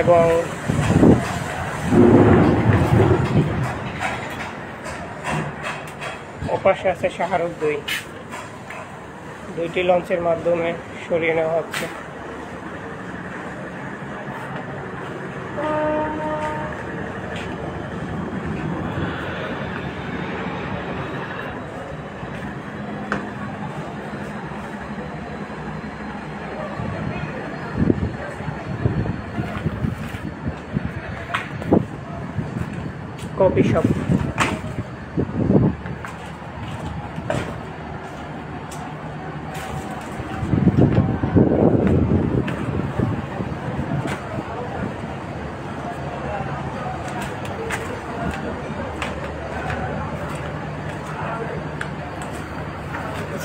এবং ওপাশে আছে শাহরুখ দুই। দুইটি লঞ্চের মাধ্যমে সরিয়ে নেওয়া হচ্ছে। Coffee shop.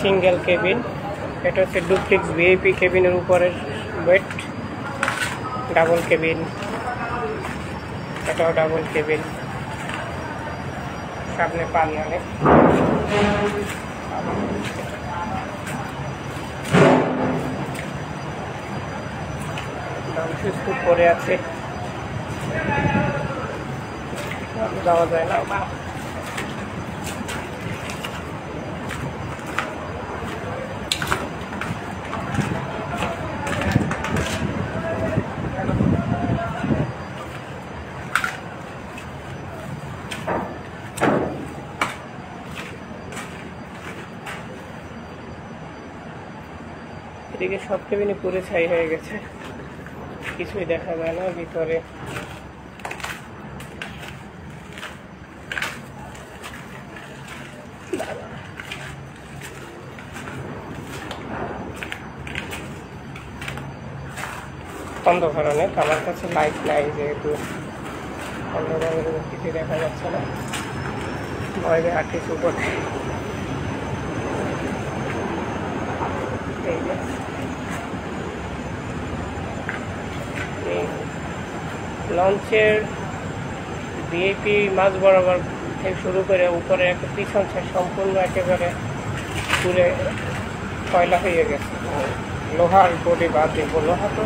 Single cabin. এটা হচ্ছে ডুপ্লিক্স ভিআইপি কেবিনের উপরের বেড। Double cabin. এটাও ডাবল কেবিন। সামনে পানি অনেক পরে আছে। যাওয়া যায় না। এদিকে সব কেবিনে পুরে ছাই হয়ে গেছে। কিছুই দেখা যায় না ভিতরে। অন্ধকার অনেক, আমার কাছে লাইট নাই যেহেতু। অন্ধকার কিছু দেখা যাচ্ছে না। ভয় উপরে এই যে। এই লঞ্চের ভিআইপি মাছ বরাবর থেকে শুরু করে উপরে একটা পিছন সাইড সম্পূর্ণ একেবারে পুরে কয়লা হয়ে গেছে। লোহার বডি বাদ দিব লোহা তো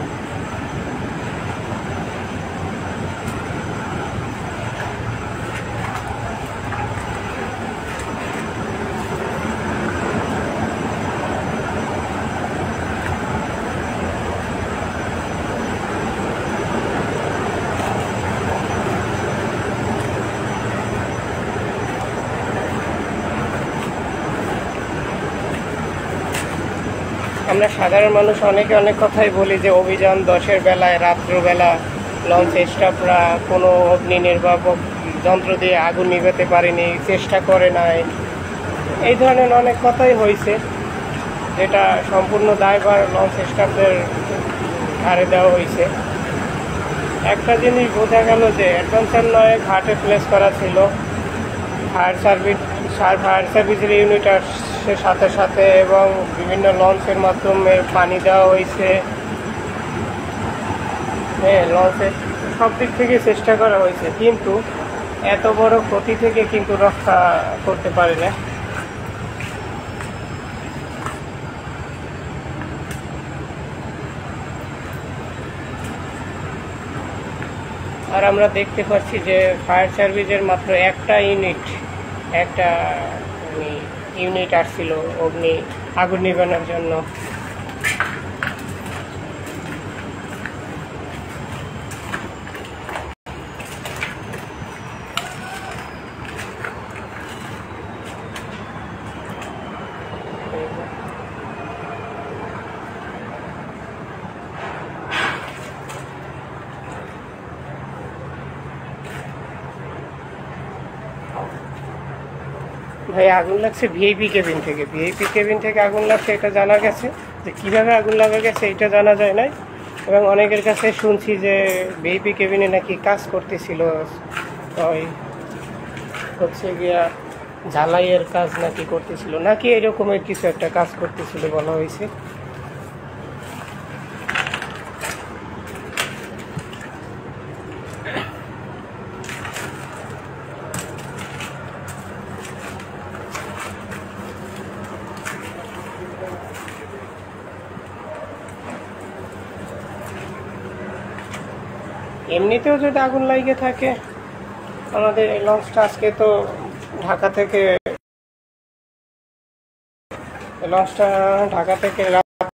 আমরা সাধারণ মানুষ অনেকে অনেক কথাই বলি যে অভিযান দশের বেলায়, রাত্রবেলা, লঞ্চ স্টাফরা কোনো অগ্নি নির্বাপক যন্ত্র দিয়ে আগুন নিভাতে পারেনি, চেষ্টা করে নাই। এই ধরনের অনেক কথাই হয়েছে যেটা সম্পূর্ণ দায়ভার লঞ্চ স্টাফদের ঘাড়ে দেওয়া হয়েছে একটা জিনিস বোঝা গেল যে অ্যাডভেঞ্চার নয়, ঘাটে প্লেস করা ছিল। ফায়ার সার্ভিস ফায়ার সার্ভিসের ইউনিট আসছে সাথে সাথে এবং বিভিন্ন লঞ্চের মাধ্যমে পানি দেওয়া হয়েছে। হ্যাঁ লঞ্চের সব দিক থেকে চেষ্টা করা হয়েছে, কিন্তু এত বড় ক্ষতি থেকে কিন্তু রক্ষা করতে পারে না। আর আমরা দেখতে পাচ্ছি যে ফায়ার সার্ভিসের মাত্র একটা ইউনিট, একটা ইউনিট আসছিল অগ্নি আগুন নিবানোর জন্য। ভাই, আগুন লাগছে ভিআইপি কেবিন থেকে। ভিআইপি কেবিন থেকে আগুন লাগছে, এটা জানা গেছে। যে কীভাবে আগুন লাগা গেছে, এটা জানা যায় নাই। এবং অনেকের কাছে শুনছি যে ভিআইপি কেবিনে নাকি কাজ করতেছিল। ওই হচ্ছে গিয়া ঝালাইয়ের কাজ নাকি করতেছিল। নাকি এরকমের কিছু একটা কাজ করতেছিল বলা হয়েছে। এমনিতেও যদি আগুন লাগিয়ে থাকে, আমাদের এই লঞ্চটা আজকে তো ঢাকা থেকে লঞ্চটা ঢাকা থেকে